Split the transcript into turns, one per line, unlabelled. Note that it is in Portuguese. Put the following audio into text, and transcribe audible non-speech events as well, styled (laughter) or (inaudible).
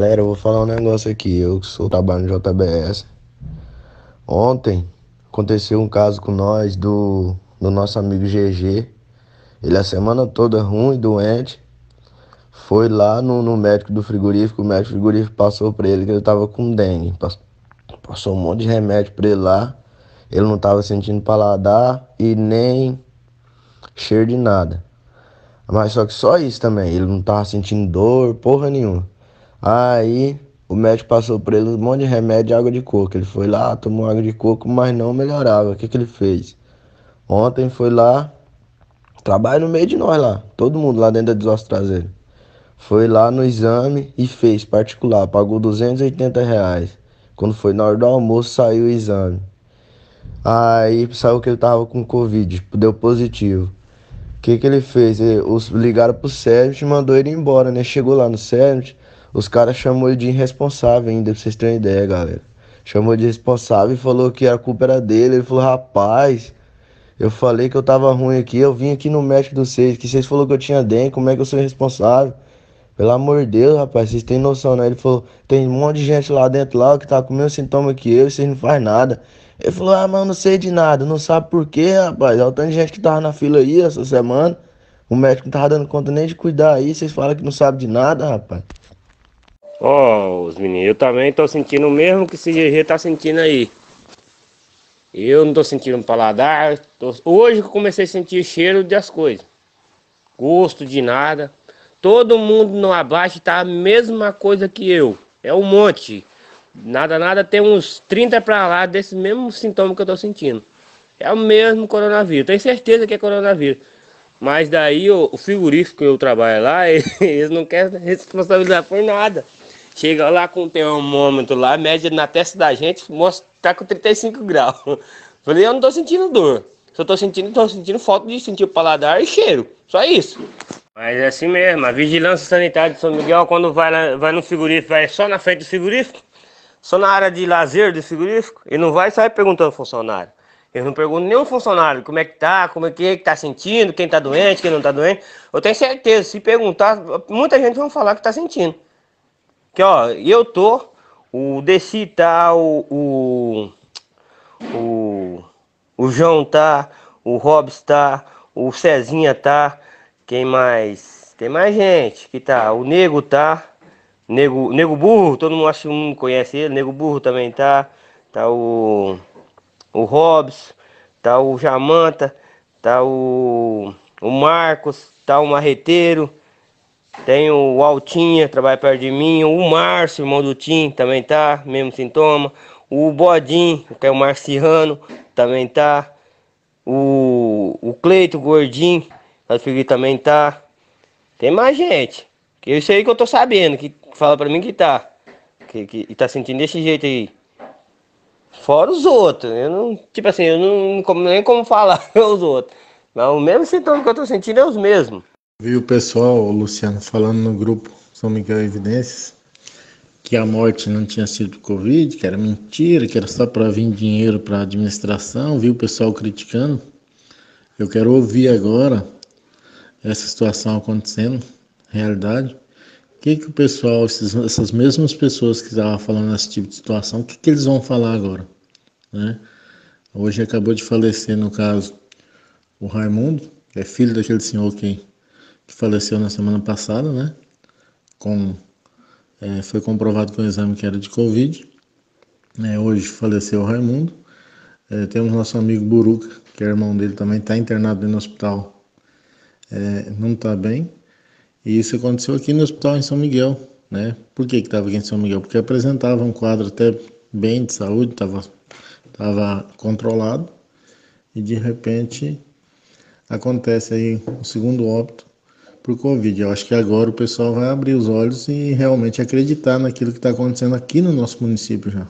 Galera, eu vou falar um negócio aqui. Eu sou trabalho no JBS. Ontem aconteceu um caso com nós do, do nosso amigo GG. Ele a semana toda ruim, doente. Foi lá no, no médico do frigorífico. O médico do frigorífico passou pra ele que ele tava com dengue. Passou um monte de remédio pra ele lá. Ele não tava sentindo paladar e nem cheiro de nada. Mas só que só isso também. Ele não tava sentindo dor, porra nenhuma. Aí o médico passou para ele um monte de remédio e água de coco. Ele foi lá, tomou água de coco, mas não melhorava. O que, que ele fez? Ontem foi lá, trabalha no meio de nós lá, todo mundo lá dentro da desostra traseira. Foi lá no exame e fez particular, pagou 280 reais. Quando foi na hora do almoço, saiu o exame. Aí saiu que ele tava com Covid, deu positivo. O que, que ele fez? Ligaram pro Sérgio e mandou ele embora, né? Chegou lá no Sérgio, os caras chamou ele de irresponsável ainda, pra vocês terem ideia, galera. Chamou de irresponsável e falou que a culpa era dele. Ele falou, rapaz, eu falei que eu tava ruim aqui, eu vim aqui no médico dos seis, que vocês falaram que eu tinha dengue, como é que eu sou irresponsável? Pelo amor de Deus, rapaz, vocês têm noção, né? Ele falou, tem um monte de gente lá dentro lá que tá com o mesmo sintoma que eu e vocês não faz nada. Ele falou, ah, mas eu não sei de nada, não sabe por quê, rapaz. Olha o tanto de gente que tava na fila aí essa semana. O médico não tava dando conta nem de cuidar aí, vocês falam que não sabe de nada, rapaz.
Ó, oh, os meninos, eu também tô sentindo o mesmo que esse GG tá sentindo aí. Eu não tô sentindo paladar. Tô... Hoje que eu comecei a sentir cheiro das coisas. Gosto de nada. Todo mundo no abaixo tá a mesma coisa que eu. É um monte. Nada, nada, tem uns 30 para lá desse mesmo sintoma que eu tô sentindo. É o mesmo coronavírus. Tenho certeza que é coronavírus. Mas daí o, o que eu trabalho lá, (laughs) eles não querem responsabilizar por nada. Chega lá com o termômetro lá, média na testa da gente, mostra tá com 35 graus. (laughs) Falei, eu não tô sentindo dor. Só tô sentindo, tô sentindo falta de sentir o paladar e cheiro. Só isso. Mas é assim mesmo, a vigilância sanitária de São Miguel, quando vai, lá, vai no frigorífico, vai só na frente do frigorífico, só na área de lazer do frigorífico, e não vai sair perguntando ao funcionário. Eu não pergunto nenhum funcionário como é que tá, como é que, é que tá sentindo, quem tá doente, quem não tá doente. Eu tenho certeza, se perguntar, muita gente vai falar que tá sentindo. Que ó, eu tô, o Desi tá, o, o, o, o João tá, o Robs tá, o Cezinha tá, quem mais? Tem mais gente que tá, o Nego tá, Nego, Nego Burro, todo mundo acha que conhece ele, Nego Burro também tá, tá o, o Robs, tá o Jamanta, tá o, o Marcos, tá o Marreteiro, tem o Altinha, trabalha perto de mim. O Márcio, irmão do Tim, também tá, mesmo sintoma. O Bodin, que é o Marciano, também tá. O, o Cleito, Gordinho, também tá. Tem mais gente. Que isso aí que eu tô sabendo, que fala pra mim que tá. Que, que tá sentindo desse jeito aí. Fora os outros. Eu não, tipo assim, eu não como, nem como falar (laughs) os outros. Mas o mesmo sintoma que eu tô sentindo é os mesmos.
Vi o pessoal, Luciano, falando no grupo São Miguel Evidências que a morte não tinha sido Covid, que era mentira, que era só para vir dinheiro para a administração. Vi o pessoal criticando. Eu quero ouvir agora essa situação acontecendo, realidade. O que, que o pessoal, esses, essas mesmas pessoas que estavam falando nesse tipo de situação, o que, que eles vão falar agora? Né? Hoje acabou de falecer, no caso, o Raimundo, é filho daquele senhor que que faleceu na semana passada, né? Com, é, foi comprovado com o exame que era de Covid. É, hoje faleceu o Raimundo. É, temos nosso amigo Buruca, que é irmão dele também, está internado no hospital. É, não está bem. E isso aconteceu aqui no hospital em São Miguel. Né? Por que estava aqui em São Miguel? Porque apresentava um quadro até bem de saúde, estava tava controlado. E de repente acontece aí o segundo óbito por Covid. Eu acho que agora o pessoal vai abrir os olhos e realmente acreditar naquilo que está acontecendo aqui no nosso município já.